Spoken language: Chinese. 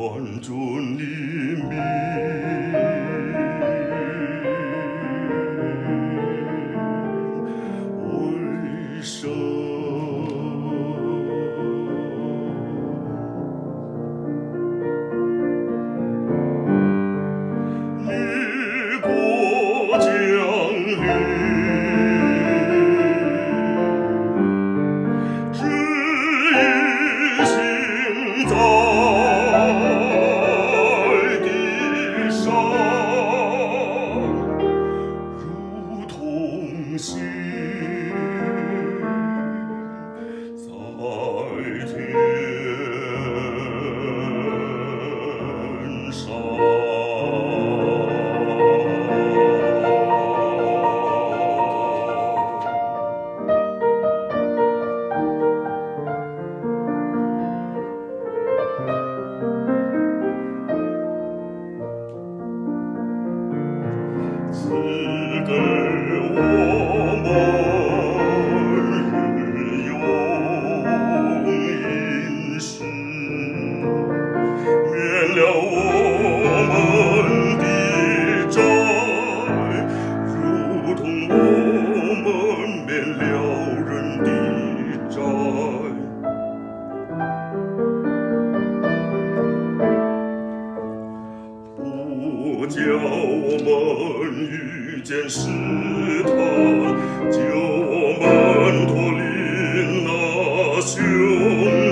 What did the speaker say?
원주님. 赐给我们日用阴辛免了我们的债。如同我们免了人的债。不叫遇见石头就我们脱离那凶